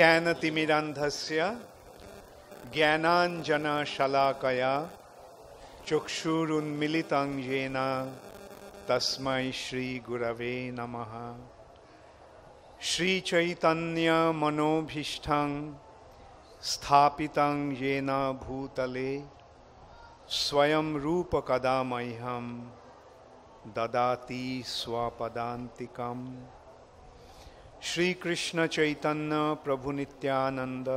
ज्ञानतिमिरन्धस्य, ज्ञानाञ्जनशलाकया चक्षुरुन्मिलितं येन तस्मै श्रीगुरवे नमः। श्रीचैतन्यमनोभीष्टं स्थापितं येन भूतले, स्वयं रूपकदा मह्यं ददाति स्वपदान्तिकम्। श्री कृष्ण चैतन्य प्रभु नित्यानंद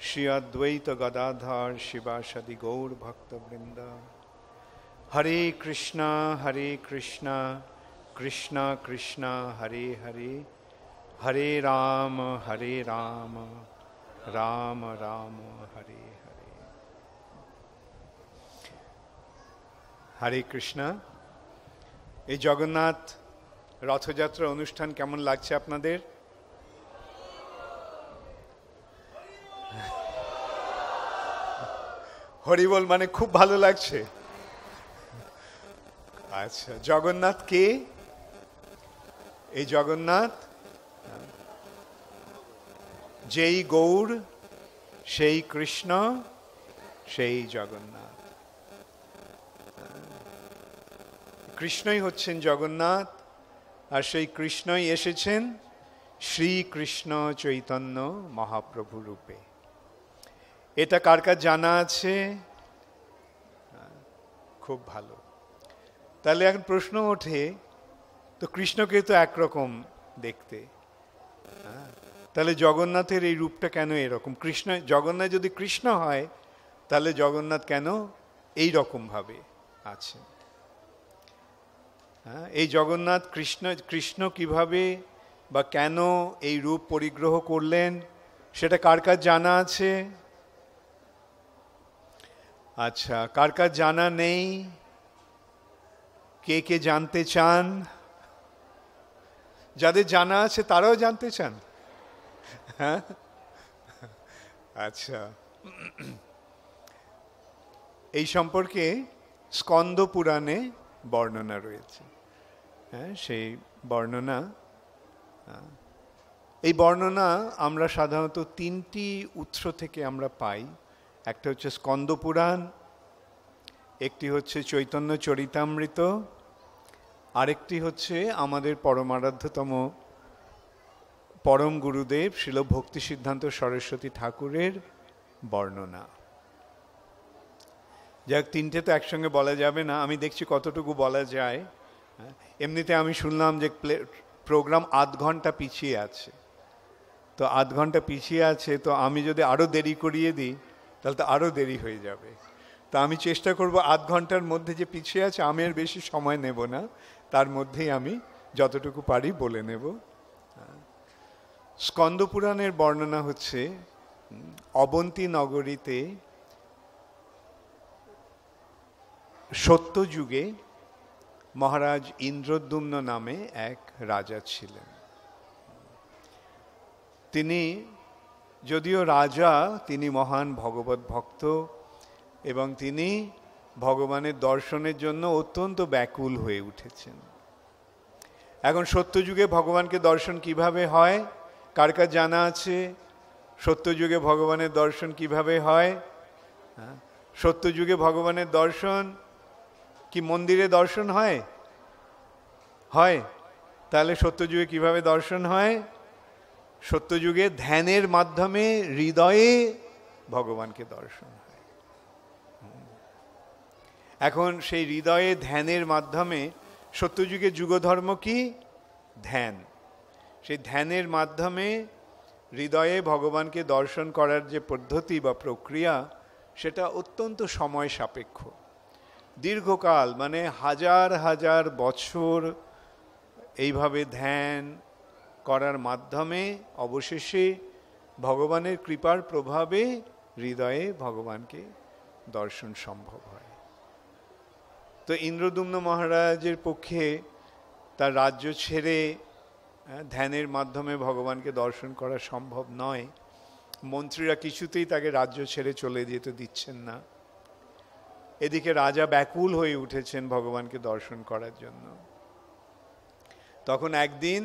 श्री अद्वैत गदाधर शिवाशदि गौर भक्तवृंद हरे कृष्णा हरे कृष्णा कृष्णा कृष्णा, हरे हरे। हरे राम हरे राम राम राम, हरे हरे। हरे कृष्णा। ये जगन्नाथ রথযাত্রা অনুষ্ঠান কেমন লাগছে আপনাদের? হরিবল মানে খুব ভালো লাগছে। আচ্ছা জগন্নাথ কে? এই জগন্নাথ? যেই গৌর সেই কৃষ্ণ, সেই জগন্নাথ। কৃষ্ণই হচ্ছেন জগন্নাথ। আর সেই কৃষ্ণই এসেছেন শ্রীকৃষ্ণ চৈতন্য মহাপ্রভু রূপে। এটা কার কার জানা আছে? খুব ভালো। তাহলে এখন প্রশ্ন ওঠে, তো কৃষ্ণকে তো একরকম দেখতে। তাহলে জগন্নাথের এই রূপটা কেন এরকম? কৃষ্ণ, জগন্নাথ যদি কৃষ্ণ হয়, তাহলে জগন্নাথ কেন এই রকম ভাবে আছেন? হ্যাঁ এই জগন্নাথ কৃষ্ণ কৃষ্ণ কীভাবে বা কেন এই রূপ পরিগ্রহ করলেন, সেটা কার কার জানা আছে? আচ্ছা কার কার জানা নেই? কে কে জানতে চান? যাদের জানা আছে তারাও জানতে চান? হ্যাঁ? আচ্ছা। এই সম্পর্কে স্কন্দ পুরাণে বর্ণনা রয়েছে। সেই বর্ণনা এই বর্ণনা আমরা সাধারণত তিনটি উৎস থেকে আমরা পাই। একটা হচ্ছে স্কন্দ পুরাণ, একটি হচ্ছে চৈতন্য চরিতামৃত, আরেকটি হচ্ছে আমাদের পরমারাধ্যতম পরম গুরুদেব শিল ভক্তি সিদ্ধান্ত সরস্বতী ঠাকুরের বর্ণনা। যাক, তিনটে তো একসঙ্গে বলা যাবে না, আমি দেখছি কতটুকু বলা যায়। এমনিতে আমি শুনলাম যে প্রোগ্রাম আধ ঘণ্টা পিছিয়ে আছে। তো আধ ঘণ্টা পিছিয়ে আছে, তো আমি যদি আরও দেরি করিয়ে দিই, তাহলে তো আরও দেরি হয়ে যাবে। তো আমি চেষ্টা করব আধ ঘণ্টার মধ্যে যে পিছিয়ে আছে, আমি আর বেশি সময় নেব না। তার মধ্যেই আমি যতটুকু পারি বলে নেব। স্কন্দপুরাণের বর্ণনা হচ্ছে অবন্তী নগরীতে সত্য যুগে মহারাজ ইন্দ্রদ্যুম্ন নামে এক রাজা ছিলেন। তিনি যদিও রাজা, তিনি মহান ভগবত ভক্ত এবং তিনি ভগবানের দর্শনের জন্য অত্যন্ত ব্যাকুল হয়ে উঠেছেন। এখন সত্যযুগে ভগবানকে দর্শন কীভাবে হয়, কার কার জানা আছে? সত্যযুগে ভগবানের দর্শন কীভাবে হয়? সত্যযুগে ভগবানের দর্শন কি মন্দিরে দর্শন হয়? হয়। তাহলে সত্যযুগে কীভাবে দর্শন হয়? সত্যযুগে ধ্যানের মাধ্যমে হৃদয়ে ভগবানকে দর্শন হয়। এখন সেই হৃদয়ে ধ্যানের মাধ্যমে সত্যযুগে যুগধর্ম কি? ধ্যান। সেই ধ্যানের মাধ্যমে হৃদয়ে ভগবানকে দর্শন করার যে পদ্ধতি বা প্রক্রিয়া, সেটা অত্যন্ত সময় সাপেক্ষ। দীর্ঘকাল মানে হাজার হাজার বছর এইভাবে ধ্যান করার মাধ্যমে অবশেষে ভগবানের কৃপার প্রভাবে হৃদয়ে ভগবানকে দর্শন সম্ভব হয়। তো ইন্দ্রদুম্ন মহারাজের পক্ষে তার রাজ্য ছেড়ে ধ্যানের মাধ্যমে ভগবানকে দর্শন করা সম্ভব নয়। মন্ত্রীরা কিছুতেই তাকে রাজ্য ছেড়ে চলে যেতে দিচ্ছেন না। এদিকে রাজা ব্যাকুল হয়ে উঠেছেন ভগবানকে দর্শন করার জন্য। তখন একদিন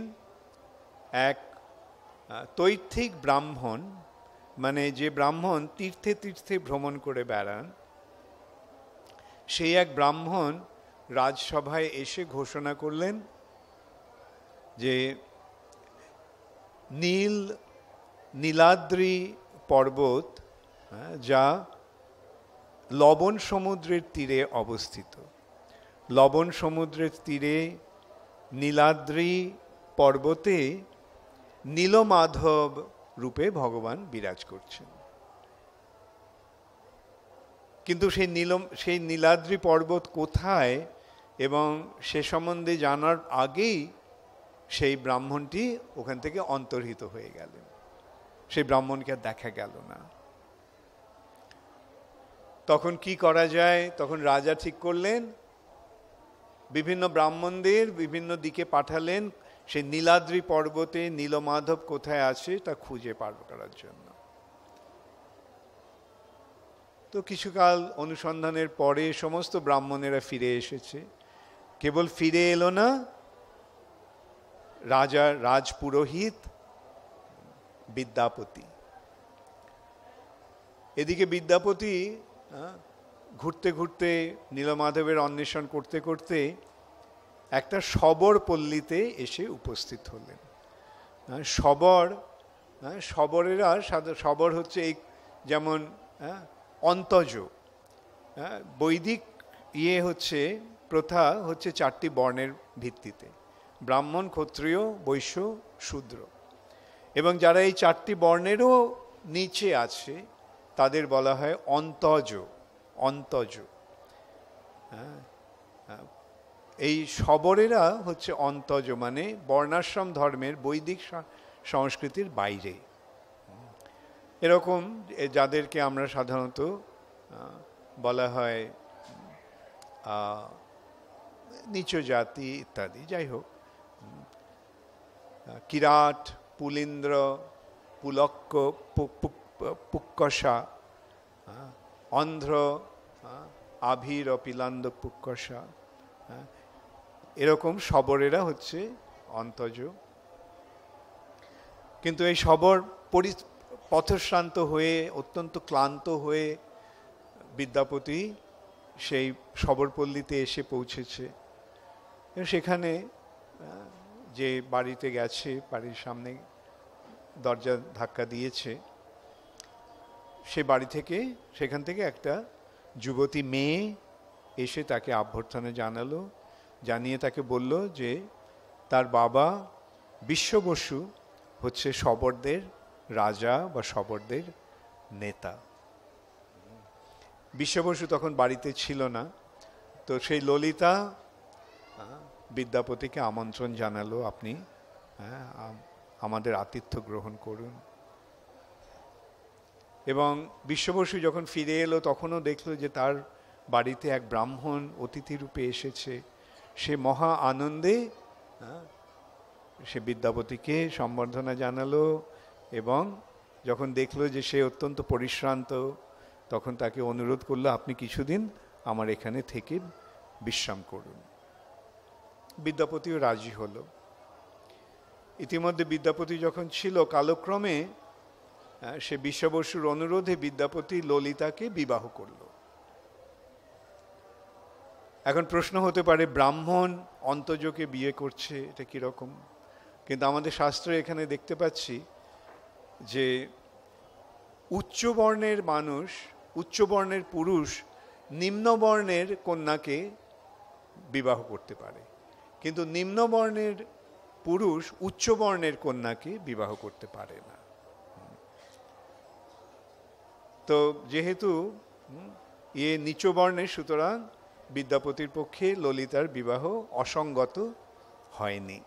এক তৈথিক ব্রাহ্মণ মানে যে ব্রাহ্মণ তীর্থে তীর্থে ভ্রমণ করে বেড়ান, সেই এক ব্রাহ্মণ রাজসভায় এসে ঘোষণা করলেন যে নীল, নীলাদ্রি পর্বত যা লবণ সমুদ্রের তীরে অবস্থিত। লবণ সমুদ্রের তীরে নীলাদ্রি পর্বতে নীলমাধব রূপে ভগবান বিরাজ করছেন। কিন্তু সেই নীলম, সেই নীলাদ্রি পর্বত কোথায় এবং সে সম্বন্ধে জানার আগেই সেই ব্রাহ্মণটি ওখান থেকে অন্তর্হিত হয়ে গেলেন। সেই ব্রাহ্মণকে দেখা গেল না। তখন কি করা যায়? তখন রাজা ঠিক করলেন। বিভিন্ন ব্রাহ্মণদের বিভিন্ন দিকে পাঠালেন। সেই নীলাদ্রি পর্বতে নীলমাধব কোথায় আছে তা খুঁজে পার করার জন্য। তো কিছুকাল অনুসন্ধানের পরে সমস্ত ব্রাহ্মণেরা ফিরে এসেছে। কেবল ফিরে এলো না। রাজা, রাজপুরোহিত, বিদ্যাপতি। এদিকে বিদ্যাপতি ঘুরতে ঘুরতে, নীলমাধবের অন্বেষণ করতে করতে একটা সবর পল্লীতে এসে উপস্থিত হলেন। সবর সবরেরা সবর হচ্ছে এই যেমন অন্তজ। বৈদিক ইয়ে হচ্ছে, প্রথা হচ্ছে চারটি বর্ণের ভিত্তিতে। ব্রাহ্মণ, ক্ষত্রিয়, বৈশ্য, শূদ্র। এবং যারা এই চারটি বর্ণেরও নিচে আছে তাদের বলা হয় অন্তজ অন্তজ। হ্যাঁ এই শবরেরা হচ্ছে অন্তজ মানে বর্ণাশ্রম ধর্মের বৈদিক সংস্কৃতির বাইরে। এরকম যাদেরকে আমরা সাধারণত বলা হয় নিচ জাতি ইত্যাদি, যাই হোক। কিরাট, পুলিন্দ্র, পুলক্ক পুক্কষা অন্ধ্র আভির পিলান্দ পুক্কষা এরকম শবরেরা হচ্ছে অন্তজ কিন্তু এই শবর পরি, পথশ্রান্ত হয়ে, অত্যন্ত ক্লান্ত হয়ে বিদ্যাপতি সেই শবরপল্লীতে এসে পৌঁছেছে। সেখানে যে বাড়িতে গেছে, বাড়ির সামনে দরজা ধাক্কা দিয়েছে সে বাড়ি থেকে, সেখান থেকে একটা যুবতী মেয়ে এসে তাকে অভ্যর্থনা জানালো, জানিয়ে তাকে বলল যে, তার বাবা বিশ্ব বসু হচ্ছে শবরদের রাজা বা শবরদের নেতা। বিশ্ব বসু তখন বাড়িতে ছিল না, তো সেই ললিতা বিদ্যাপতিকে আমন্ত্রণ জানালো, আপনি হ্যাঁ আমাদের আতিথ্য গ্রহণ করুন। এবং বিশ্ববসু যখন ফিরে এলো, তখনও দেখল যে তার বাড়িতে এক ব্রাহ্মণ অতিথি রূপে এসেছে। সে মহা আনন্দে সে বিদ্যাপতিকে সম্বর্ধনা জানালো এবং যখন দেখল যে সে অত্যন্ত পরিশ্রান্ত, তখন তাকে অনুরোধ করল, আপনি কিছুদিন আমার এখানে থেকে বিশ্রাম করুন। বিদ্যাপতিও রাজি হলো। ইতিমধ্যে বিদ্যাপতি যখন ছিল, কালক্রমে সে বিশ্ববসুর অনুরোধে বিদ্যাপতি ললিতাকে বিবাহ করল। এখন প্রশ্ন হতে পারে, ব্রাহ্মণ অন্তজকে বিয়ে করছে, এটা কীরকম কিন্তু আমাদের শাস্ত্রে এখানে দেখতে পাচ্ছি যে উচ্চবর্ণের মানুষ, উচ্চবর্ণের পুরুষ নিম্নবর্ণের কন্যাকে বিবাহ করতে পারে। কিন্তু নিম্নবর্ণের পুরুষ উচ্চবর্ণের কন্যাকে বিবাহ করতে পারে না। তো যেহেতু ইয়ে নিচবর্ণের সুতরাং বিদ্যাপতির পক্ষে ললিতার বিবাহ অসঙ্গত হয়নি।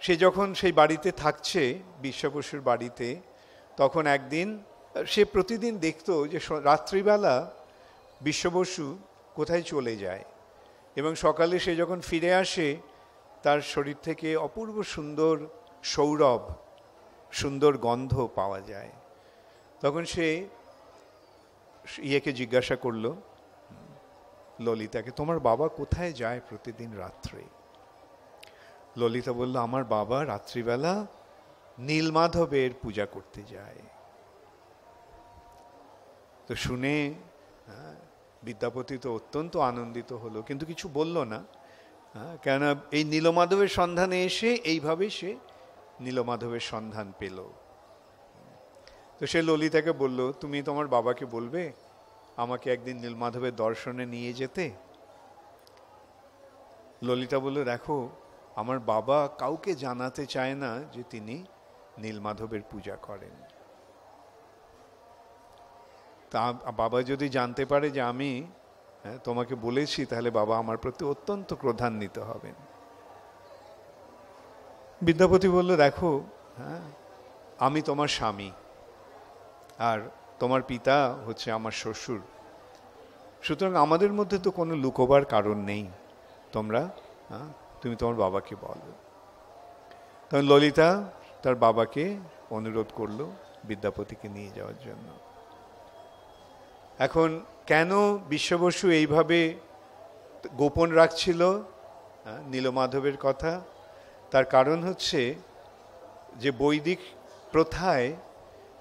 সে যখন সেই বাড়িতে থাকছে, বিশ্ববসুর বাড়িতে, তখন একদিন সে প্রতিদিন দেখত যে রাত্রিবেলা বিশ্ববসু কোথায় চলে যায় এবং সকালে সে যখন ফিরে আসে, তার শরীর থেকে অপূর্ব সুন্দর সৌরভ, সুন্দর গন্ধ পাওয়া যায়। তখন সে ইয়েকে জিজ্ঞাসা করল, ললিতাকে, তোমার বাবা কোথায় যায় প্রতিদিন রাত্রে? ললিতা বলল, আমার বাবা রাত্রিবেলা নীলমাধবের পূজা করতে যায়। তো শুনে বিদ্যাপতি তো অত্যন্ত আনন্দিত হলো, কিন্তু কিছু বলল না কেননা এই নীলমাধবের সন্ধানে এসে এইভাবে সে নীলমাধবের সন্ধান পেল। তো সে ললিতাকে বলল তুমি তোমার বাবাকে বলবে আমাকে একদিন নীলমাধবের দর্শনে নিয়ে যেতে? ললিতা বলল দেখো আমার বাবা কাউকে জানাতে চায় না যে তিনি নীলমাধবের পূজা করেন। তা বাবা যদি জানতে পারে যে আমি হ্যাঁ, তোমাকে বলেছি তাহলে বাবা আমার প্রতি অত্যন্ত ক্রধান্বিত হবেন। বিদ্যাপতি বলল দেখো হ্যাঁ আমি তোমার স্বামী। আর তোমার পিতা হচ্ছে আমার শ্বশুর। সুতরাং আমাদের মধ্যে তো কোনো লুকোবার কারণ নেই। তোমরা তুমি তোমার বাবাকে বলো। তখন ললিতা তার বাবাকে অনুরোধ করল বিদ্যাপতিকে নিয়ে যাওয়ার জন্য। এখন কেন বিশ্ববসু এইভাবে গোপন রাখছিল? নীলমাধবের কথা। তার কারণ হচ্ছে যে বৈদিক প্রথায়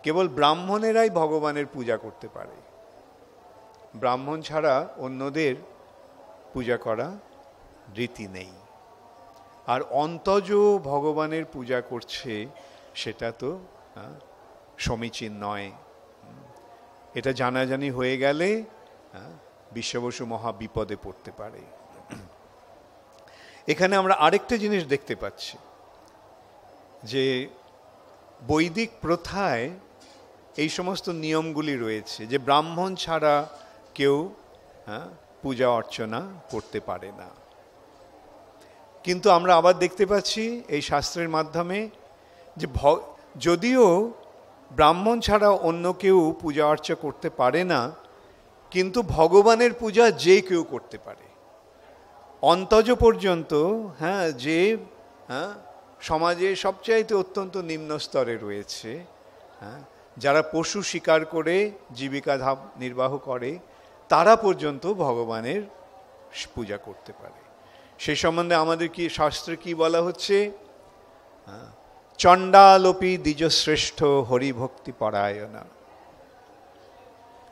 কেবল ব্রাহ্মণেরাই ভগবানের পূজা করতে পারে। ব্রাহ্মণ ছাড়া অন্যদের পূজা করা রীতি নেই। আর অন্তজ ভগবানের পূজা করছে সেটা তো সমীচীন নয়। এটা জানাজানি হয়ে গেলে বিশ্ববসু মহা বিপদে পড়তে পারে। এখানে আমরা আরেকটা জিনিস দেখতে পাচ্ছি। যে বৈদিক প্রথায় এই সমস্ত নিয়মগুলি রয়েছে যে ব্রাহ্মণ ছাড়া কেউ হ্যাঁ, পূজা অর্চনা করতে পারে না। কিন্তু আমরা আবার দেখতে পাচ্ছি এই শাস্ত্রের মাধ্যমে যে যদিও ব্রাহ্মণ ছাড়া অন্য কেউ পূজা অর্চা করতে পারে না কিন্তু ভগবানের পূজা যে কেউ করতে পারে। অন্তজ পর্যন্ত হ্যাঁ যে হ্যাঁ সমাজে সবচাইতে অত্যন্ত নিম্ন স্তরে রয়েছে হ্যাঁ যারা পশু শিকার করে জীবিকা নির্বাহ করে, তারা পর্যন্ত ভগবানের পূজা করতে পারে। সে সম্বন্ধে আমাদের কি শাস্ত্রে কি বলা হচ্ছে? হ্যাঁ চণ্ডালোপি দ্বিজশ্রেষ্ঠ হরিভক্তি পরায়ণা।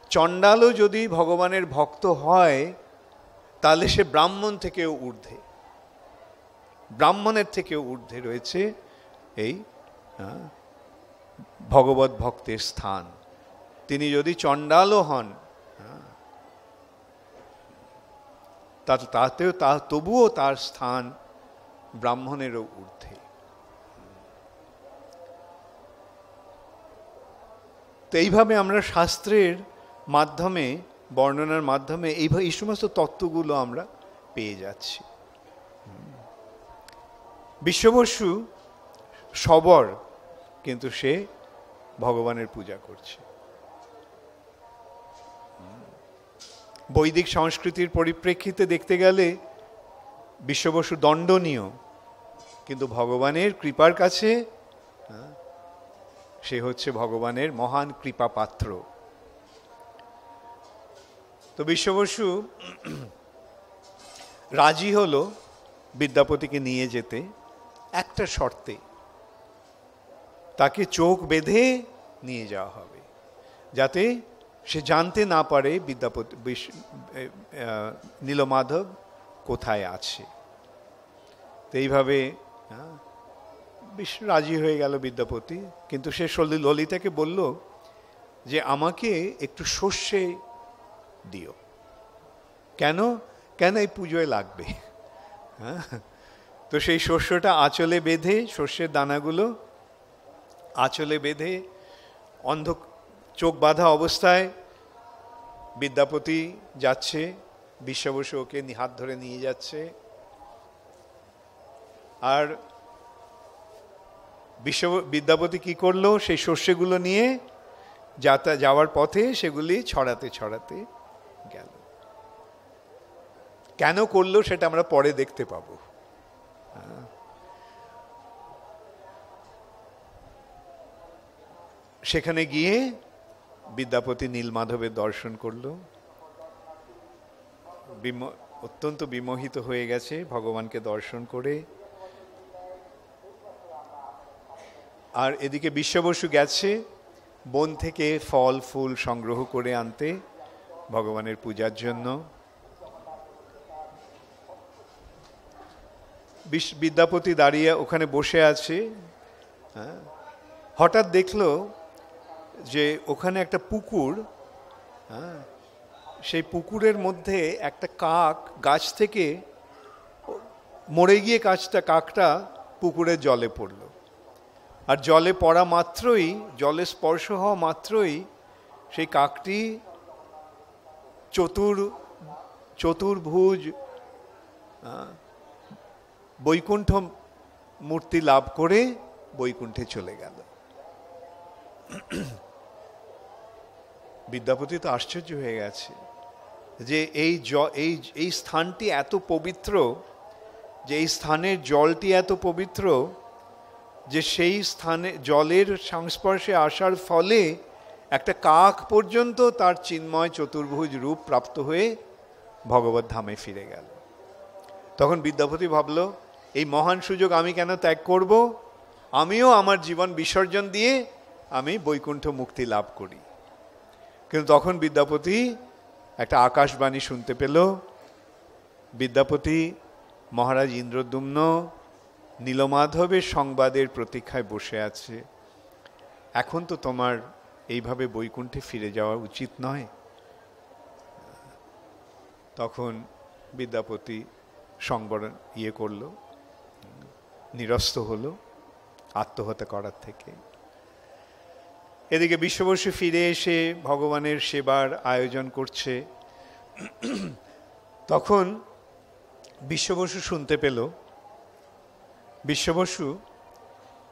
চণ্ডালও যদি ভগবানের ভক্ত হয়, তাহলে সে ব্রাহ্মণ থেকেও ঊর্ধ্বে। ব্রাহ্মণের থেকেও ঊর্ধ্বে রয়েছে এই ভগবত ভক্তের স্থান। তিনি যদি চণ্ডালও হন তাতেও তা তবুও তার স্থান ব্রাহ্মণেরও ঊর্ধ্বে। তো এইভাবে আমরা শাস্ত্রের মাধ্যমে, বর্ণনার মাধ্যমে এইভাবে এই সমস্ত তত্ত্বগুলো আমরা পেয়ে যাচ্ছি। বিশ্ববসু সবর, কিন্তু সে ভগবানের পূজা করছে। বৈদিক সংস্কৃতির পরিপ্রেক্ষিতে দেখতে গেলে বিশ্ববসু দণ্ডনীয়, কিন্তু ভগবানের কৃপার কাছে সে হচ্ছে ভগবানের মহান কৃপা পাত্র তো বিশ্ববসু রাজি হলো বিদ্যাপতিকে নিয়ে যেতে একটা শর্তে। তাকে চোখ বেঁধে নিয়ে যাওয়া হবে, যাতে সে জানতে না পারে বিদ্যাপতি নীলমাধব কোথায় আছে। তো এইভাবে বেশ রাজি হয়ে গেল বিদ্যাপতি। কিন্তু সে ললিতাকে বলল যে, আমাকে একটু সর্ষে দিও। কেন? কেন এই পুজোয় লাগবে? হ্যাঁ তো সেই শস্যটা আঁচলে বেঁধে শস্যের দানাগুলো আঁচলে বেঁধে, অন্ধ চোখ বাঁধা অবস্থায় বিদ্যাপতি যাচ্ছে, বিশ্ববসু ওকে হাত ধরে নিয়ে যাচ্ছে। আর বিশ্ব, বিদ্যাপতি কি করল? সেই শস্যগুলো নিয়ে যাতা, যাওয়ার পথে সেগুলি ছড়াতে ছড়াতে গেল। কেন করল সেটা আমরা পরে দেখতে পাবো। সেখানে গিয়ে বিদ্যাপতি নীলমাধবের দর্শন করল। অত্যন্ত বিমোহিত হয়ে গেছে, ভগবানকে দর্শন করে। আর এদিকে বিশ্ববসু গেছে, বন থেকে ফল, ফুল সংগ্রহ করে আনতে ভগবানের পূজার জন্য। বিদ্যাপতি দাঁড়িয়ে ওখানে বসে আছে। হ্যাঁ হঠাৎ দেখল যে ওখানে একটা পুকুর হ্যাঁ সেই পুকুরের মধ্যে একটা কাক গাছ থেকে মরে গিয়ে কাজটা কাকটা পুকুরের জলে পড়ল। আর জলে পড়া মাত্রই, জলে স্পর্শ হওয়া মাত্রই সেই কাকটি চতুর, চতুর্ভুজ বৈকুণ্ঠ মূর্তি লাভ করে বৈকুণ্ঠে চলে গেল। বিদ্যাপতি তো আশ্চর্য হয়ে গেছে যে এই জ, এই এই স্থানটি এত পবিত্র, যে এই স্থানের জলটি এত পবিত্র, যে সেই স্থানে, জলের সংস্পর্শে আসার ফলে একটা কাক পর্যন্ত তার চিন্ময় চতুর্ভুজ রূপ প্রাপ্ত হয়ে ভগবত ধামে ফিরে গেল। তখন বিদ্যাপতি ভাবল, এই মহান সুযোগ আমি কেন ত্যাগ করব? আমিও আমার জীবন বিসর্জন দিয়ে আমি বৈকুণ্ঠ মুক্তি লাভ করি। কিন্তু তখন বিদ্যাপতি একটা আকাশবাণী শুনতে পেল। বিদ্যাপতি, মহারাজ ইন্দ্রদুম্ন, নীলমাধবের সংবাদের প্রতীক্ষায় বসে আছে। এখন তো তোমার এইভাবে বৈকুণ্ঠে ফিরে যাওয়া উচিত নয়। তখন বিদ্যাপতি সংবরণ ইয়ে করল, নিরস্ত হলো আত্মহত্যা করার থেকে। এদিকে বিশ্ববর্ষে ফিরে এসে ভগবানের সেবার আয়োজন করছে। তখন বিশ্ববসু শুনতে পেল বিশ্ববসু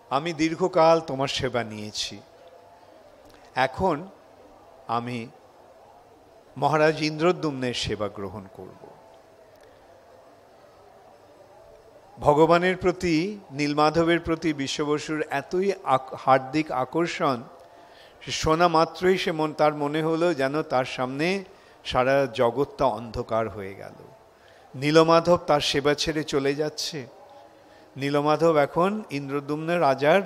আমি দীর্ঘকাল তোমার সেবা নিয়েছি। এখন আমি মহারাজ ইন্দ্রদ্যুম্নের সেবা গ্রহণ করব। ভগবানের প্রতি, নীলমাধবের প্রতি বিশ্ববসুর এতই হার্দিক আকর্ষণ সে শোনা মাত্রই সে মন, তার মনে হলো যেন তার সামনে সারা জগৎটা অন্ধকার হয়ে গেল। নীলমাধব তার সেবা ছেড়ে চলে যাচ্ছে। নীলমাধব এখন ইন্দ্রদুম্ন রাজার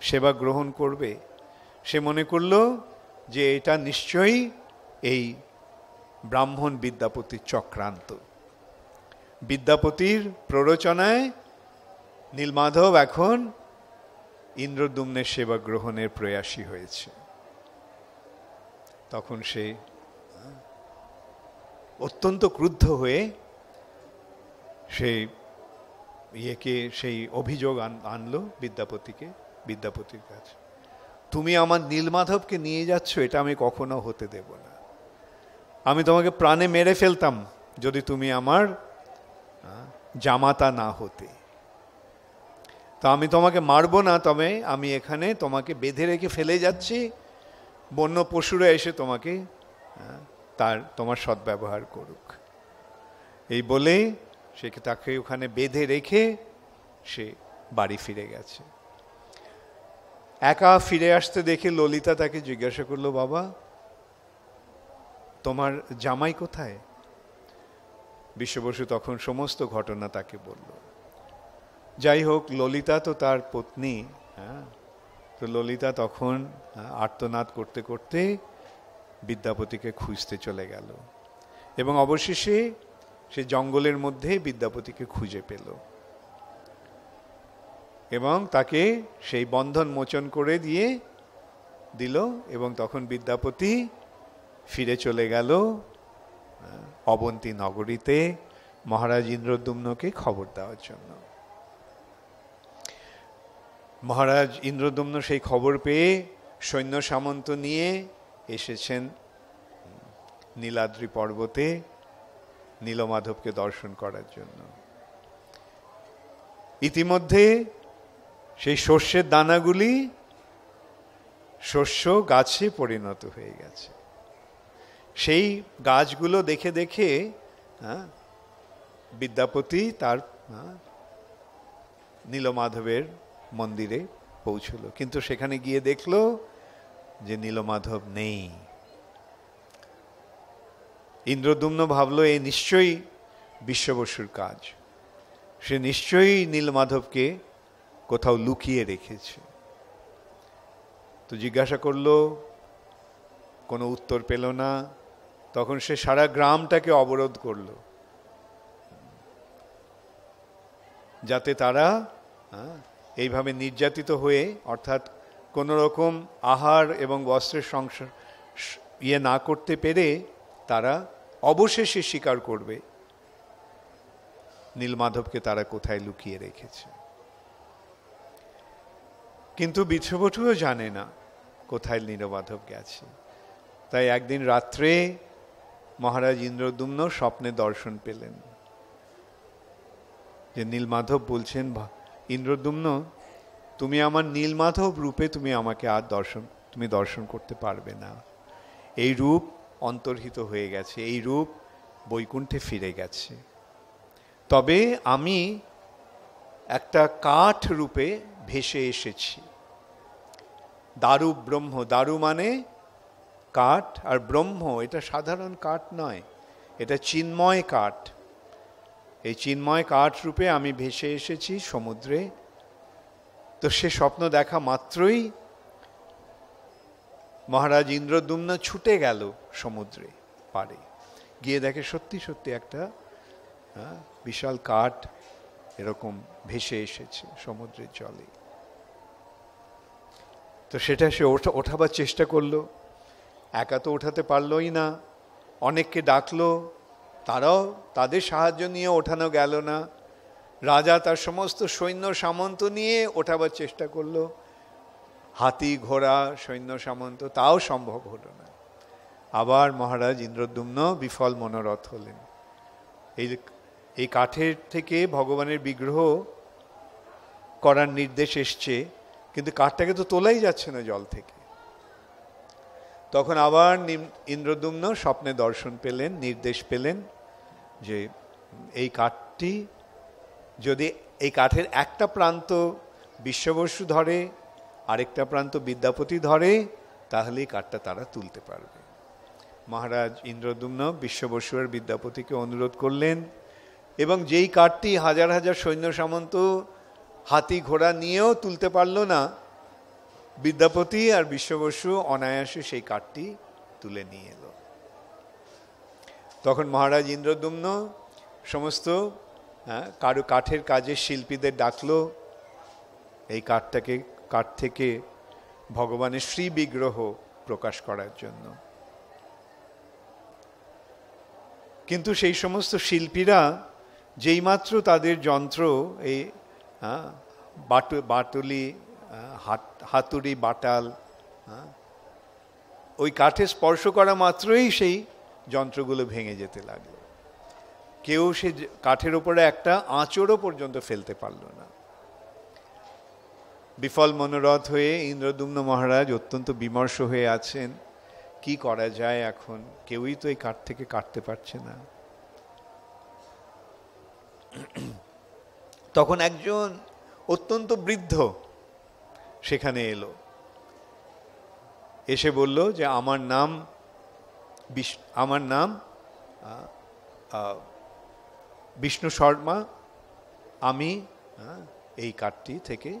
সেবা গ্রহণ করবে। সে মনে করল যে এটা নিশ্চয়ই এই ব্রাহ্মণ বিদ্যাপতির চক্রান্ত। বিদ্যাপতির প্ররোচনায় নীলমাধব এখন ইন্দ্রদুম্নের সেবা গ্রহণের প্রয়াসী হয়েছে। তখন সে অত্যন্ত ক্রুদ্ধ হয়ে সেই ইয়েকে, সেই অভিযোগ আনলো বিদ্যাপতিকে, বিদ্যাপতির কাছে। তুমি আমার নীলমাধবকে নিয়ে যাচ্ছ, এটা আমি কখনো হতে দেব না। আমি তোমাকে প্রাণে মেরে ফেলতাম যদি তুমি আমার জামাতা না হতে। তো আমি তোমাকে মারবো না, তবে আমি এখানে তোমাকে বেঁধে রেখে ফেলে যাচ্ছি। বন্য পশুরা এসে তোমাকে তার, তোমার সদ্ব্যবহার করুক। এই বলে সে তাকে ওখানে বেঁধে রেখে সে বাড়ি ফিরে গেছে। একা ফিরে আসতে দেখে ললিতা তাকে জিজ্ঞাসা করল, বাবা, তোমার জামাই কোথায়? বিশ্ববসু তখন সমস্ত ঘটনা তাকে বলল। যাই হোক ললিতা তো তার পত্নী হ্যাঁ? তো ললিতা তখন আর্তনাদ করতে করতে বিদ্যাপতিকে খুঁজতে চলে গেল। এবং অবশেষে সে জঙ্গলের মধ্যে বিদ্যাপতিকে খুঁজে পেল। এবং তাকে সেই বন্ধন মোচন করে দিয়ে দিল এবং তখন বিদ্যাপতি ফিরে চলে গেল অবন্তী নগরীতে মহারাজ ইন্দ্রদুম্নকে খবর দেওয়ার জন্য। মহারাজ ইন্দ্রদম্ন সেই খবর পেয়ে সৈন্য সামন্ত নিয়ে এসেছেন নীলাদ্রি পর্বতে নীলমাধবকে দর্শন করার জন্য। ইতিমধ্যে সেই শস্যের দানাগুলি শস্য গাছে পরিণত হয়ে গেছে। সেই গাছগুলো দেখে দেখে বিদ্যাপতি তার নীলমাধবের মন্দিরে পৌঁছলো। কিন্তু সেখানে গিয়ে দেখল যে নীলমাধব নেই। ইন্দ্রদুম্ন ভাবলো এই নিশ্চয়ই বিশ্ববসুর কাজ। সে নিশ্চয়ই নীলমাধবকে কোথাও লুকিয়ে রেখেছে। তো জিজ্ঞাসা করল, কোনো উত্তর পেল না? তখন সে সারা গ্রামটাকে অবরোধ করল। যাতে তারা এইভাবে নির্যাতিত হয়ে, অর্থাৎ কোনো রকম আহার এবং বস্ত্রের সংসার ইয়ে না করতে পেরে তারা অবশেষে স্বীকার করবে। নীলমাধবকে তারা কোথায় লুকিয়ে রেখেছে? কিন্তু বিশ্ববটুও জানে না কোথায় নীলমাধব গেছে। তাই একদিন রাত্রে মহারাজ ইন্দ্রদুম্ন স্বপ্নে দর্শন পেলেন। যে নীলমাধব বলছেন ইন্দ্রদুম্ন, তুমি আমার নীলমাধব রূপে তুমি আমাকে আর দর্শন, তুমি দর্শন করতে পারবে না। এই রূপ অন্তর্হিত হয়ে গেছে, এই রূপ বৈকুণ্ঠে ফিরে গেছে। তবে আমি একটা কাঠ রূপে ভেসে এসেছি। দারু ব্রহ্ম, দারু মানে কাঠ আর ব্রহ্ম, এটা সাধারণ কাঠ নয়, এটা চিন্ময় কাঠ। এই চিন্ময় কাঠ রূপে আমি ভেসে এসেছি সমুদ্রে। তো সে স্বপ্ন দেখা মাত্রই মহারাজ ইন্দ্রদুম্ন ছুটে গেল সমুদ্রে পারে গিয়ে দেখে সত্যি সত্যি একটা বিশাল কাঠ এরকম ভেসে এসেছে সমুদ্রের জলে। তো সেটা সে ওঠা, ওঠাবার চেষ্টা করল। একা তো ওঠাতে পারলোই না। অনেককে ডাকলো। তারাও তাদের সাহায্য নিয়ে ওঠানো গেল না। রাজা তার সমস্ত সৈন্য সামন্ত নিয়ে ওঠাবার চেষ্টা করল। হাতি, ঘোড়া, সৈন্য সামন্ত, তাও সম্ভব হলো না। আবার মহারাজ ইন্দ্রদ্যুম্ন বিফল মনোরথ হলেন। এই এই কাঠের থেকে ভগবানের বিগ্রহ করার নির্দেশ এসছে, কিন্তু কাঠটাকে তো তোলাই যাচ্ছে না জল থেকে। তখন আবার ইন্দ্রদুম্ন স্বপ্নে দর্শন পেলেন, নির্দেশ পেলেন যে এই কাঠটি যদি, এই কাঠের একটা প্রান্ত বিশ্ববসু ধরে, আরেকটা প্রান্ত বিদ্যাপতি ধরে, তাহলে এই কাঠটা তারা তুলতে পারবে। মহারাজ ইন্দ্রদুম্ন বিশ্ববসুর বিদ্যাপতিকে অনুরোধ করলেন, এবং যেই কাঠটি হাজার হাজার সৈন্য সামন্ত হাতি ঘোড়া নিয়েও তুলতে পারল না বিদ্যাপতি আর বিশ্ববসু অনায়াসে সেই কাঠটি তুলে নিয়ে এলো। তখন মহারাজ ইন্দ্রদুম্ন সমস্ত কারও, কাঠের কাজের শিল্পীদের ডাকলো। এই কাঠটাকে, কাঠ থেকে ভগবানের শ্রী বিগ্রহ প্রকাশ করার জন্য। কিন্তু সেই সমস্ত শিল্পীরা যেইমাত্র তাদের যন্ত্র, এই বাটু হাতুড়ি, বাটাল ওই কাঠে স্পর্শ করা মাত্রই সেই যন্ত্রগুলো ভেঙে যেতে লাগল। কেউ সে কাঠের ওপরে একটা আঁচড়ও পর্যন্ত ফেলতে পারল না। বিফল মনোরথ হয়ে ইন্দ্রদুম্ন মহারাজ অত্যন্ত বিমর্ষ হয়ে আছেন, কি করা যায় এখন? কেউই তো এই কাঠ থেকে কাটতে পারছে না। তখন একজন অত্যন্ত বৃদ্ধ সেখানে এলো। এসে বলল যে, আমার নাম আমার নাম বিষ্ণু শর্মা। আমি এই কাঠটি থেকে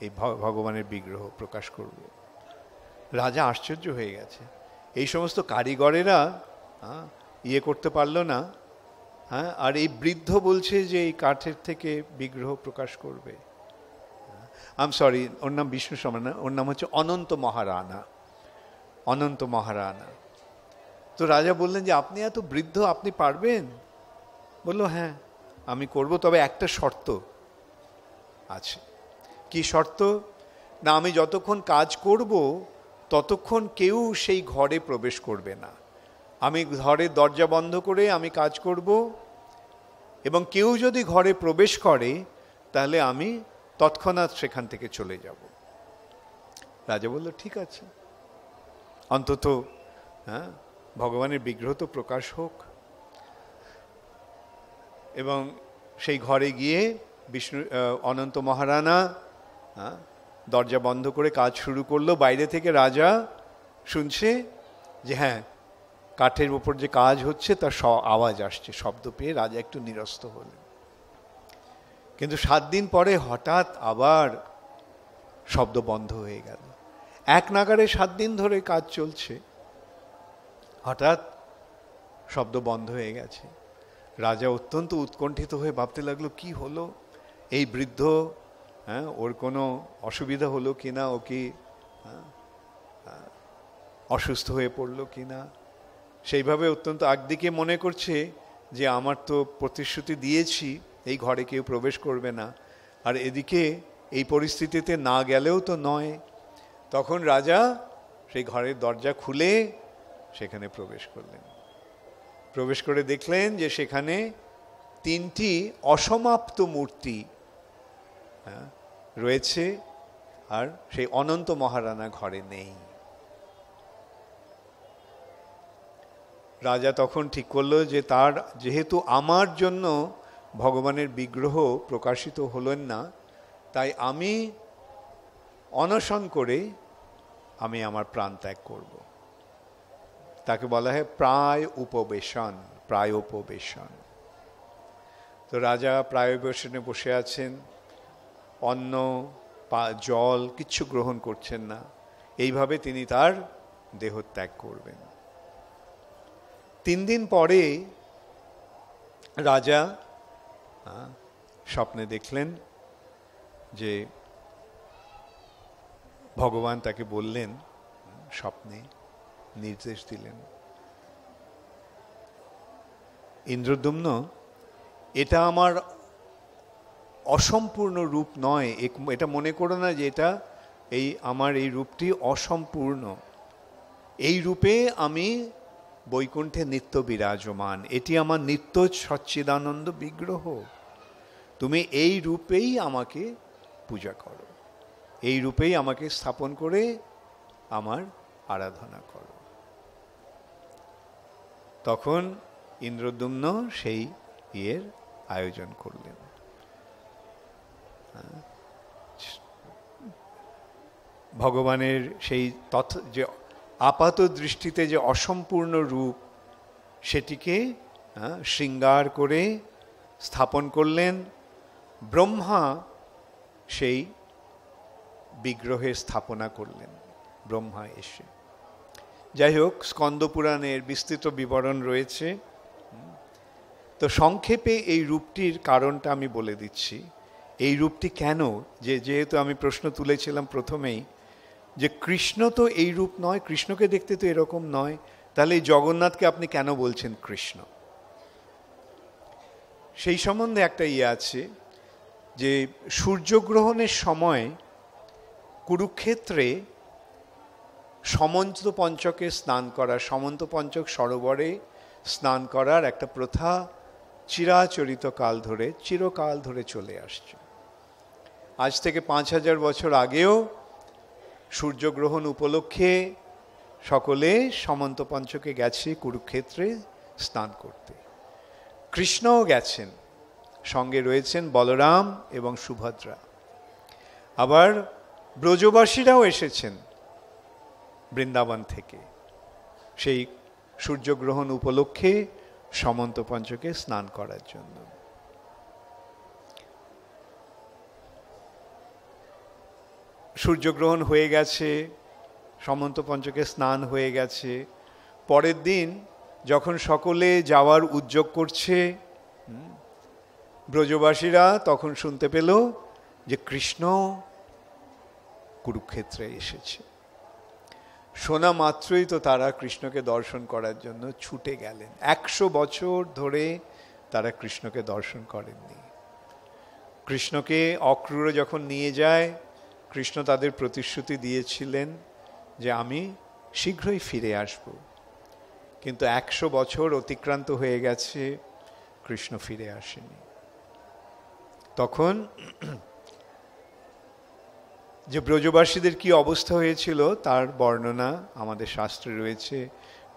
এই ভগবানের বিগ্রহ প্রকাশ করব। রাজা আশ্চর্য হয়ে গেছে। এই সমস্ত কারিগরেরা ইয়ে করতে পারল না হ্যাঁ? আর এই বৃদ্ধ বলছে যে, এই কাঠের থেকে বিগ্রহ প্রকাশ করবে। আম সরি ওর নাম বিষ্ণু সমান, ওর নাম হচ্ছে অনন্ত মহারানা অনন্ত মহারানা। তো রাজা বললেন যে, আপনি এত বৃদ্ধ, আপনি পারবেন? বলল হ্যাঁ আমি করব, তবে একটা শর্ত আছে। কি শর্ত? না, আমি যতক্ষণ কাজ করব, ততক্ষণ কেউ সেই ঘরে প্রবেশ করবে না। আমি ঘরের দরজা বন্ধ করে আমি কাজ করব, এবং কেউ যদি ঘরে প্রবেশ করে, তাহলে আমি তৎক্ষণাৎ সেখান থেকে চলে যাব। রাজা বলল, ঠিক আছে। অন্তত হ্যাঁ ভগবানের বিগ্রহ তো প্রকাশ হোক। এবং সেই ঘরে গিয়ে বিষ্ণু অনন্ত মহারানা হ্যাঁ দরজা বন্ধ করে কাজ শুরু করল। বাইরে থেকে রাজা শুনছে যে হ্যাঁ কাঠের উপর যে কাজ হচ্ছে, তার আওয়াজ আসছে। শব্দ পেয়ে রাজা একটু নিরস্ত হলেন। কিন্তু সাত দিন পরে হঠাৎ আবার শব্দ বন্ধ হয়ে গেল। এক নাগারে সাত দিন ধরে কাজ চলছে। হঠাৎ শব্দ বন্ধ হয়ে গেছে। রাজা অত্যন্ত উৎকণ্ঠিত হয়ে ভাবতে লাগল কি হলো? এই বৃদ্ধ হ্যাঁ ওর কোনো অসুবিধা হলো কি না? ও কি হ্যাঁ, অসুস্থ হয়ে পড়ল কি না? সেইভাবে অত্যন্ত একদিকে মনে করছে যে আমার তো প্রতিশ্রুতি দিয়েছি এই ঘরে কেউ প্রবেশ করবে না। আর এদিকে এই পরিস্থিতিতে না গেলেও তো নয়। তখন রাজা সেই ঘরের দরজা খুলে সেখানে প্রবেশ করলেন। প্রবেশ করে দেখলেন যে সেখানে তিনটি অসমাপ্ত মূর্তি হ্যাঁ, রয়েছে আর সেই অনন্ত মহারানা ঘরে নেই। রাজা তখন ঠিক করল যে তার যেহেতু আমার জন্য ভগবানের বিগ্রহ প্রকাশিত হলেন না, তাই আমি অনশন করে আমি আমার প্রাণ ত্যাগ করব। তাকে বলা হয় প্রায় উপবেশন প্রায় উপবেশন। তো রাজা প্রায় উপবেশনে বসে আছেন, অন্ন জল কিচ্ছু গ্রহণ করছেন না, এইভাবে তিনি তার দেহ ত্যাগ করবেন। তিন দিন পরে রাজা স্বপ্নে দেখলেন যে ভগবান তাকে বললেন, স্বপ্নে নির্দেশ দিলেন। ইন্দ্রদুম্ন, এটা আমার অসম্পূর্ণ রূপ নয়। এটা মনে করো না যে এটা এই, আমার এই রূপটি অসম্পূর্ণ। এই রূপে আমি বৈকুণ্ঠে নিত্য বিরাজমান। এটি আমার নিত্য সচ্চিদানন্দ বিগ্রহ। তুমি এই রূপেই আমাকে পূজা করো। এই রূপেই আমাকে স্থাপন করে আমার আরাধনা করো। তখন ইন্দ্রদুম্ন সেই ইয়ের আয়োজন করলেন। ভগবানের সেই তথ্য যে আপাত দৃষ্টিতে যে অসম্পূর্ণ রূপ, সেটিকে শৃঙ্গার করে স্থাপন করলেন, ব্রহ্মা সেই বিগ্রহের স্থাপনা করলেন, ব্রহ্মা এসে। যাই হোক, স্কন্দপুরাণের বিস্তৃত বিবরণ রয়েছে। তো সংক্ষেপে এই রূপটির কারণটা আমি বলে দিচ্ছি। এই রূপটি কেন? যে যেহেতু আমি প্রশ্ন তুলেছিলাম প্রথমেই যে কৃষ্ণ তো এই রূপ নয়, কৃষ্ণকে দেখতে তো এরকম নয়, তাহলে এই জগন্নাথকে আপনি কেন বলছেন কৃষ্ণ? সেই সম্বন্ধে একটা ইয়ে আছে যে সূর্যগ্রহণের সময় কুরুক্ষেত্রে সমন্ত পঞ্চকে স্নান করা, সমন্ত পঞ্চক সরোবরে স্নান করার একটা প্রথা চিরাচরিত কাল ধরে, চিরকাল ধরে চলে আসছে। আজ থেকে পাঁচ হাজার বছর আগেও সূর্যগ্রহণ উপলক্ষে সকলে সমন্ত পঞ্চকে গেছে কুরুক্ষেত্রে স্নান করতে। কৃষ্ণও গেছেন, সঙ্গে রয়েছেন বলরাম এবং সুভদ্রা। আবার ব্রজবাসীরাও এসেছেন বৃন্দাবন থেকে। সেই সূর্যগ্রহণ উপলক্ষে সমন্ত পঞ্চকে স্নান করার জন্য। সূর্যগ্রহণ হয়ে গেছে, সমন্ত পঞ্চকে স্নান হয়ে গেছে। পরের দিন যখন সকলে যাওয়ার উদ্যোগ করছে ব্রজবাসীরা তখন শুনতে পেল যে কৃষ্ণ কুরুক্ষেত্রে এসেছে। শোনা মাত্রই তো তারা কৃষ্ণকে দর্শন করার জন্য ছুটে গেলেন। একশো বছর ধরে তারা কৃষ্ণকে দর্শন করেননি। কৃষ্ণকে অক্রূর যখন নিয়ে যায় কৃষ্ণ তাদের প্রতিশ্রুতি দিয়েছিলেন যে আমি শীঘ্রই ফিরে আসব। কিন্তু একশো বছর অতিক্রান্ত হয়ে গেছে, কৃষ্ণ ফিরে আসেনি। তখন যে ব্রজবাসীদের কি অবস্থা হয়েছিল তার বর্ণনা আমাদের শাস্ত্রে রয়েছে,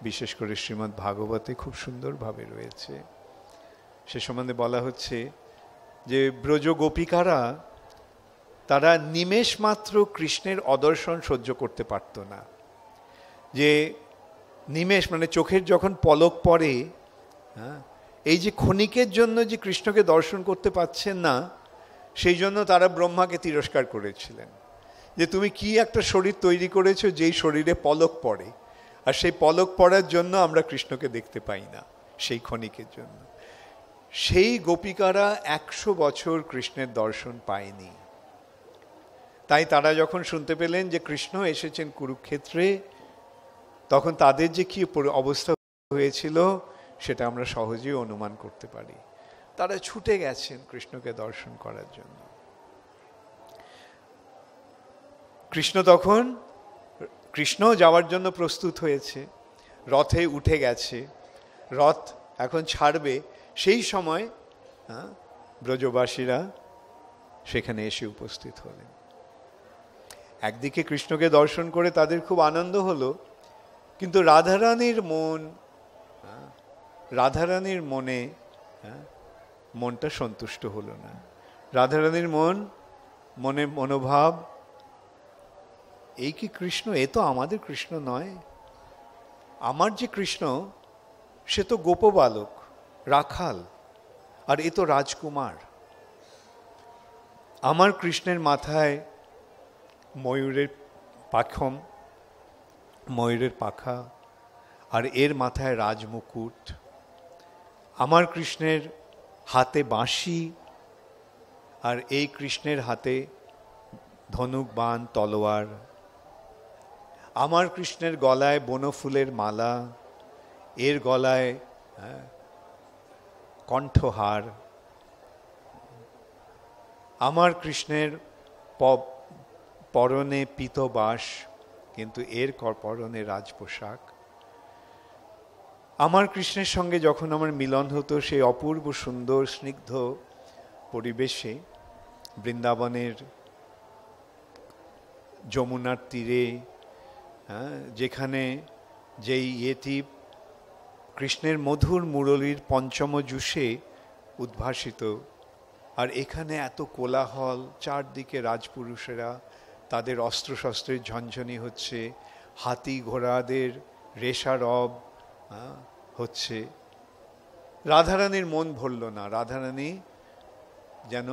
বিশেষ করে শ্রীমৎ ভাগবতে খুব সুন্দরভাবে রয়েছে। সে সম্বন্ধে বলা হচ্ছে যে ব্রজ গোপিকারা তারা নিমেষ মাত্র কৃষ্ণের অদর্শন সহ্য করতে পারত না। যে নিমেষ মানে চোখের যখন পলক পড়ে হ্যাঁ এই যে ক্ষণিকের জন্য যে কৃষ্ণকে দর্শন করতে পাচ্ছেন না, সেই জন্য তারা ব্রহ্মাকে তিরস্কার করেছিলেন। যে তুমি কি একটা শরীর তৈরি করেছ যেই শরীরে পলক পড়ে, আর সেই পলক পড়ার জন্য আমরা কৃষ্ণকে দেখতে পাই না সেই ক্ষণিকের জন্য। সেই গোপিকারা একশো বছর কৃষ্ণের দর্শন পায়নি। তাই তারা যখন শুনতে পেলেন যে কৃষ্ণ এসেছেন কুরুক্ষেত্রে, তখন তাদের যে কি অবস্থা হয়েছিল, সেটা আমরা সহজেই অনুমান করতে পারি। তারা ছুটে গেছেন কৃষ্ণকে দর্শন করার জন্য। কৃষ্ণ তখন, কৃষ্ণ যাওয়ার জন্য প্রস্তুত হয়েছে, রথে উঠে গেছে। রথ এখন ছাড়বে, সেই সময় ব্রজবাসীরা সেখানে এসে উপস্থিত হলেন। একদিকে কৃষ্ণকে দর্শন করে তাদের খুব আনন্দ হলো, কিন্তু রাধারানীর মন রাধারানীর মনে মনটা সন্তুষ্ট হলো না। রাধারানীর মন, মনে মনোভাব, এই কি কৃষ্ণ? এ তো আমাদের কৃষ্ণ নয়। আমার যে কৃষ্ণ, সে তো গোপবালক, রাখাল, আর এ তো রাজকুমার। আমার কৃষ্ণের মাথায় ময়ূরের পাখম ময়ূরের পাখা আর এর মাথায় রাজমুকুট। আমার কৃষ্ণের হাতে বাঁশি আর এই কৃষ্ণের হাতে ধনুক বান তলোয়ার। আমার কৃষ্ণের গলায় বনফুলের মালা এর গলায় হ্যাঁ, কণ্ঠহার। আমার কৃষ্ণের পরনে পিতবাস কিন্তু এর পরনে রাজ পোশাক আমার কৃষ্ণের সঙ্গে যখন আমার মিলন হতো, সেই অপূর্ব, সুন্দর, স্নিগ্ধ পরিবেশে বৃন্দাবনের যমুনার তীরে হ্যাঁ যেখানে যেই ইয়েটি কৃষ্ণের মধুর মুরলীর পঞ্চম জুসে উদ্ভাসিত। আর এখানে এত কোলাহল, চারদিকে রাজপুরুষেরা তাদের অস্ত্রশস্ত্রের ঝনঝনি হচ্ছে, হাতি ঘোড়াদের রেশারব হচ্ছে। রাধারানীর মন ভরল না, রাধারানী যেন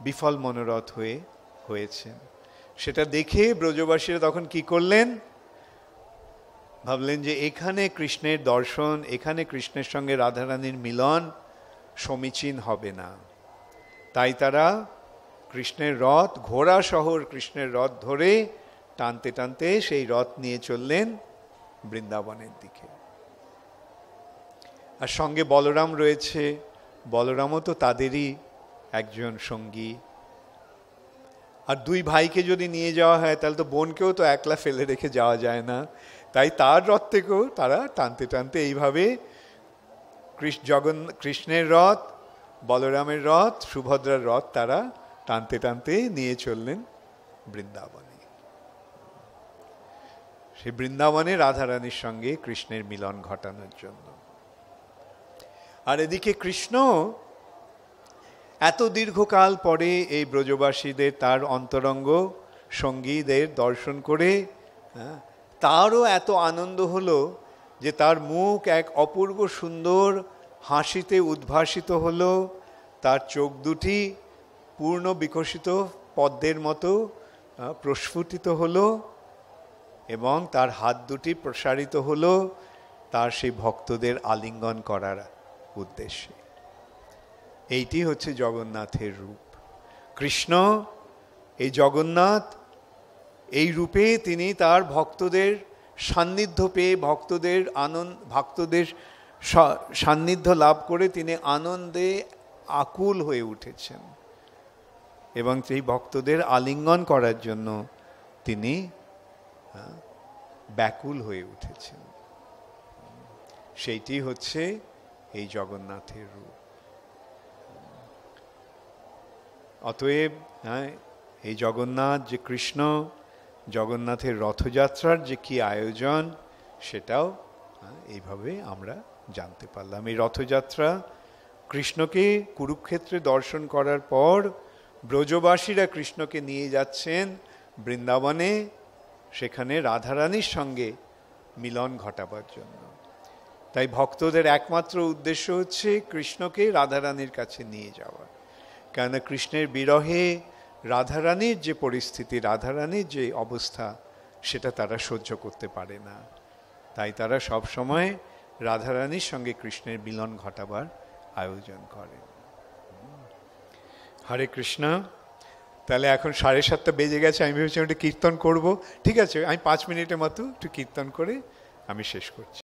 বিফল মনোরথ হয়ে হয়েছেন। সেটা দেখে ব্রজবাসীরা তখন কি করলেন? ভাবলেন যে এখানে কৃষ্ণের দর্শন, এখানে কৃষ্ণের সঙ্গে রাধারানীর মিলন সমীচীন হবে না। তাই তারা কৃষ্ণের রথ, ঘোড়া শহর কৃষ্ণের রথ ধরে টানতে টানতে সেই রথ নিয়ে চললেন বৃন্দাবনের দিকে। আর সঙ্গে বলরাম রয়েছে। বলরামও তো তাদেরই একজন সঙ্গী। আর দুই ভাইকে যদি নিয়ে যাওয়া হয়, তাহলে তো বোনকেও তো একলা ফেলে রেখে যাওয়া যায় না। তাই তার রথ থেকেও তারা টানতে টানতে এইভাবে কৃষ্ণ, জগন, কৃষ্ণের রথ, বলরামের রথ, সুভদ্রার রথ তারা টানতে টানতে নিয়ে চললেন বৃন্দাবনে। সে বৃন্দাবনে রাধারানীর সঙ্গে কৃষ্ণের মিলন ঘটানোর জন্য। আর এদিকে কৃষ্ণ এত দীর্ঘকাল পরে এই ব্রজবাসীদের তার অন্তরঙ্গ সঙ্গীদের দর্শন করে হ্যাঁ, তারও এত আনন্দ হলো যে তার মুখ এক অপূর্ব সুন্দর হাসিতে উদ্ভাসিত হলো তার চোখ দুটি পূর্ণ বিকশিত পদ্মের মতো প্রস্ফুটিত হলো এবং তার হাত দুটি প্রসারিত হলো তার সেই ভক্তদের আলিঙ্গন করার উদ্দেশ্যে। এইটি হচ্ছে জগন্নাথের রূপ। কৃষ্ণ, এই জগন্নাথ, এই রূপে তিনি তার ভক্তদের সান্নিধ্য পেয়ে ভক্তদের আনন্দ ভক্তদের সান্নিধ্য লাভ করে তিনি আনন্দে আকুল হয়ে উঠেছেন। এবং সেই ভক্তদের আলিঙ্গন করার জন্য তিনি ব্যাকুল হয়ে উঠেছেন। সেইটি হচ্ছে এই জগন্নাথের রূপ। অতএব হ্যাঁ এই জগন্নাথ যে কৃষ্ণ, জগন্নাথের রথযাত্রার যে কি আয়োজন, সেটাও এইভাবে আমরা জানতে পারলাম। এই রথযাত্রা কৃষ্ণকে কুরুক্ষেত্রে দর্শন করার পর ব্রজবাসীরা কৃষ্ণকে নিয়ে যাচ্ছেন বৃন্দাবনে, সেখানে রাধারানীর সঙ্গে মিলন ঘটাবার জন্য। তাই ভক্তদের একমাত্র উদ্দেশ্য হচ্ছে কৃষ্ণকে রাধারানীর কাছে নিয়ে যাওয়া। কেন কৃষ্ণের বিরহে রাধারানীর যে পরিস্থিতি, রাধারানীর যে অবস্থা, সেটা তারা সহ্য করতে পারে না। তাই তারা সব সময় রাধারানীর সঙ্গে কৃষ্ণের মিলন ঘটাবার আয়োজন করেন। হরে কৃষ্ণ। তাহলে এখন সাড়ে সাতটা বেজে গেছে, আমি ভেবেছিলাম একটু কীর্তন করব। ঠিক আছে, আমি পাঁচ মিনিটের মতো একটু কীর্তন করে আমি শেষ করছি।